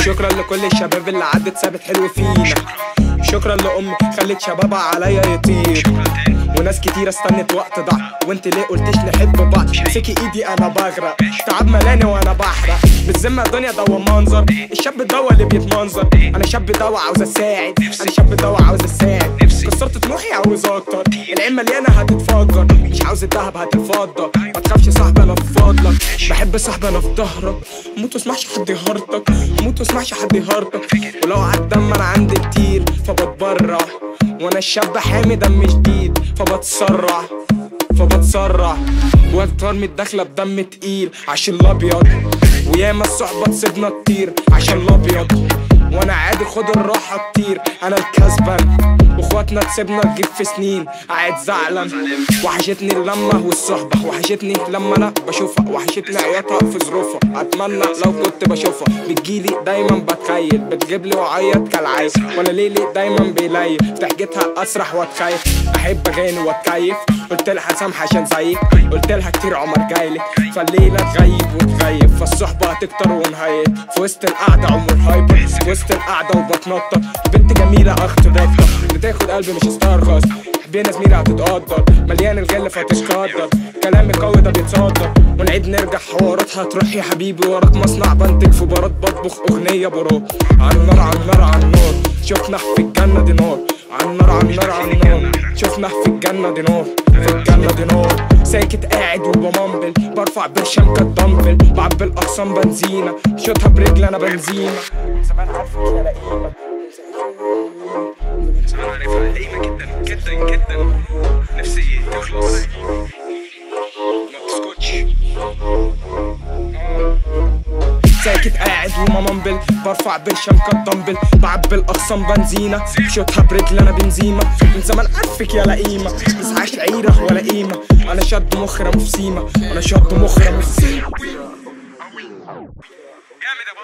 شكرا لكل الشباب اللي عدت سابت حلو فينا. شكرا لأمي. خلت شبابها عليا يطير. وناس كتير استنت وقت ضاع. وانت ليه قلتش نحب بعض؟ سكي إيدي أنا بغرق تعب ملاني وأنا بحرق بالذمه الدنيا دوا منظر. الشاب دوا اللي بيتمنظر. أنا شاب دوا عاوز أساعد. أنا شاب دوا عاوز أساعد. كسرت طموحي عاوز أكتر. العين مليانة هتتفجر. عاوز الدهب هات الفضه ما تخافش صاحبي أنا في فضلك. بحب صاحبي أنا في ظهرك. موت واسمعش حد يهرطك. موت واسمعش حد يهرطك. ولو عالدم أنا عندي كتير فبتبرع. وأنا الشاب حامي دم شديد فبتسرع. فبتسرع. وأكتر من الدخلة بدم تقيل عشان الأبيض. وياما الصحبة تسيبنا كتير عشان الأبيض. وأنا عادي خد الراحة كتير أنا الكسبان. واخواتنا تسيبنا تجيب في سنين. قاعد زعلان. وحشتني اللمة والصحبة. وحشتني لما أنا بشوفها. وحشتني عياطها في ظروفها. أتمنى لو كنت بشوفها. بتجيلي دايما بتخيل. بتجيب لي وعيط كالعايز وأنا ليلي دايما بيليل. تحكيتها أسرح واتخيل أحب أغاني وأتكيف. قلت لها سامحة عشان زيك قلت لها كتير عمر جايلك فالليلة تغيب وتغيب. فالصحبة هتكتر ونهيب في وسط القعدة عمر هايبر في وسط القعدة وبتنطط بنت جميلة أخت بطه بتاخد قلبي مش استرخص. حبينا زميلة هتتقدر مليان الغل فهتتقدر كلامي قوي ده بيتصدر. ونعيد نرجع حوارات هتروح يا حبيبي وراك مصنع بنتج في بارات بطبخ أغنية براك على النار على النار على النار شفنا في الجنة دي نار. على النار على النار على النار شفنا في الجنة دي نار. في الجنه دي نار ساكت قاعد وبمنبل برفع برشام كالدمبل. بعبي الاقسام بنزينة. شوتها برجل أنا بنزينة. زمان عارفك يا لئيمه أنا عارفها قديمه جدا جدا. جدا نفسي تخلص. ما تسكتش. ساكت قاعد هجومه مامبل. برفع بالشنكة الدمبل بعبي الاغصان بنزينة. بشوتها برجل أنا بنزيمة. من زمان عارفك يا لئيمة. عاش عيرة ولا قيمة أنا شاب مخرة في أنا شاب مخرة مفسيمة. جامد يا